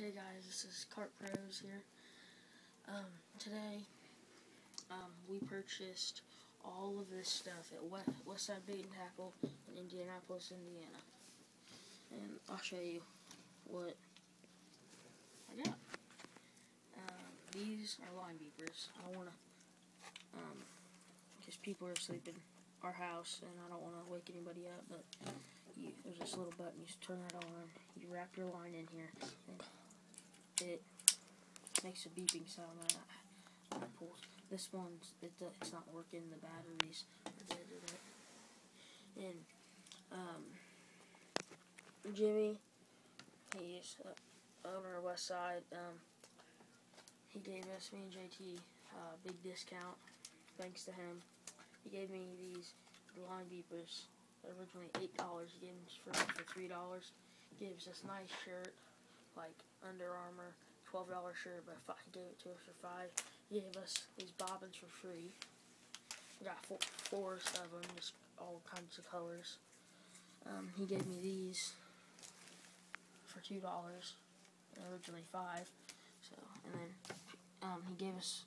Okay, guys, this is Carp Pros here. Um, today, um, we purchased all of this stuff at West, Westside Bait and Tackle in Indianapolis, Indiana. And I'll show you what I got. Um, these are line beepers. I want to, um, because people are asleep in our house and I don't want to wake anybody up, but you, there's this little button, you just turn that on, you wrap your line in here, and it makes a beeping sound when it, when pulls. This one's, it, it's not working, the batteries. And, um, Jimmy, he's uh, owner of West Side, um, he gave us, me and JT, uh, big discount, thanks to him. He gave me these line beepers originally eight dollars. He gave for for three dollars. Gives us nice shirt, like Under Armour, twelve dollar shirt, but he gave it to us for five. He gave us these bobbins for free. We got four, four of them, just all kinds of colors. Um, he gave me these for two dollars, originally five. So, and then um, he gave us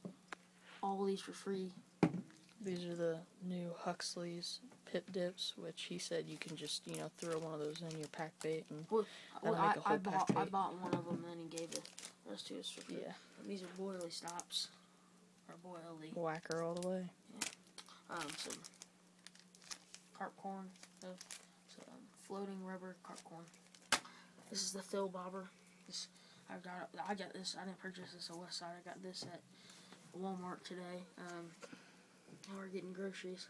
all these for free. These are the new Huxley's pip dips, which he said you can just, you know, throw one of those in your pack bait and Well, well I, make a whole I bought pack I bait. bought one of them, and then he gave rest to us for yeah, these are boilie stops, or boilie. whacker all the way. Yeah. Um, some carp corn, uh, some floating rubber carp corn. This is the Phil Bobber. This I got. I got this. I didn't purchase this at Westside. I got this at Walmart today. Um, while we're getting groceries.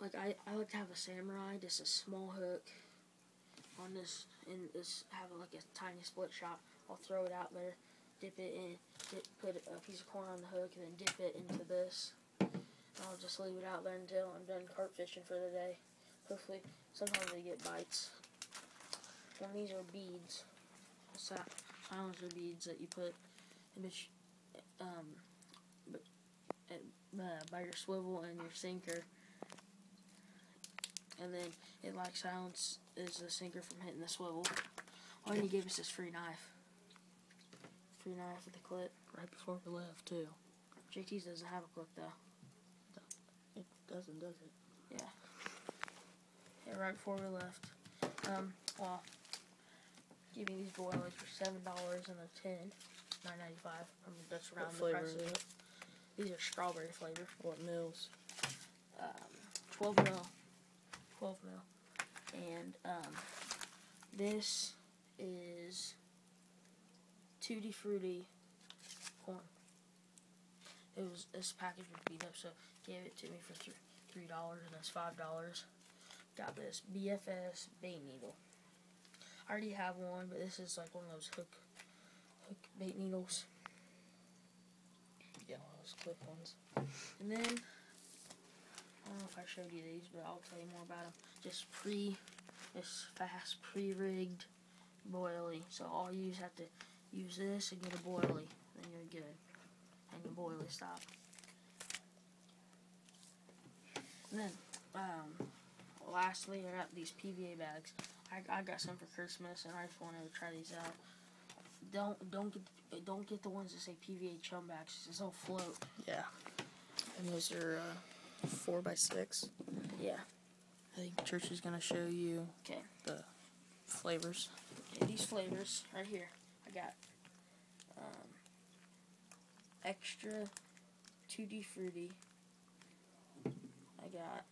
Like I, I like to have a samurai, just a small hook on this, and this have like a tiny split shot. I'll throw it out there, dip it in, dip, put a piece of corn on the hook, and then dip it into this. I'll just leave it out there until I'm done carp fishing for the day. Hopefully, sometimes they get bites. And these are beads, si- silencer beads that you put in which, um, b- at- uh, by your swivel and your sinker. And then it like silence is the sinker from hitting the swivel. Oh, and he give us this free knife. Free knife with a clip. Right before we left, too. JT's doesn't have a clip though. It doesn't, does it? Yeah, right before we left. Um, well, give me these boilies for seven dollars and a tin, nine ninety five. I mean that's around What the price. of it? These are strawberry flavor. What mills? Um, twelve mil, twelve mil, and um, this is tutti frutti corn. It was this package was beat up, so gave it to me for three three dollars, and that's five dollars. Got this BFS bait needle. I already have one, but this is like one of those hook hook bait needles. Yeah, one of those clip ones. And then, don't know if I showed you these, but I'll tell you more about them. Just pre, this fast pre-rigged boilie. So all you just have to use this and get a boilie, then you're good. And your boilie stop. And then, um, lastly, I got these PVA bags. I, I got some for Christmas, and I just wanted to try these out. Don't don't get don't get the ones that say PVA chum bags. It's all float. Yeah. And those are uh, four by six. Yeah. I think Church is going to show you Okay. the flavors. Okay, these flavors right here. I got um, extra tutti frutti. I got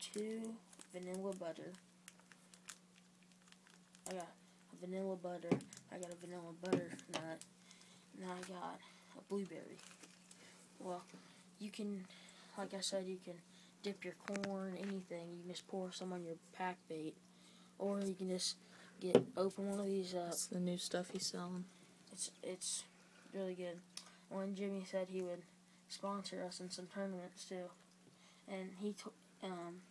two vanilla butter. I got a vanilla butter. I got a vanilla butter nut. And I got a blueberry. Well, you can, like I said, you can dip your corn, anything. You can just pour some on your pack bait, or you can just get open one of these up. That's the new stuff he's selling. It's it's really good. When Jimmy said he would sponsor us in some tournaments too, and he took um.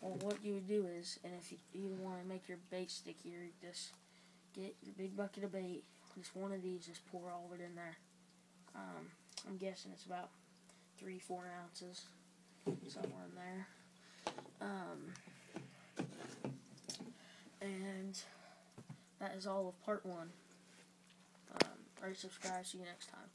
Well, what you would do is, and if you, you want to make your bait stickier, you just get your big bucket of bait, just one of these, just pour all of it in there. Um, I'm guessing it's about three, four ounces, somewhere in there. Um, and that is all of part one. Um, subscribe. See you next time.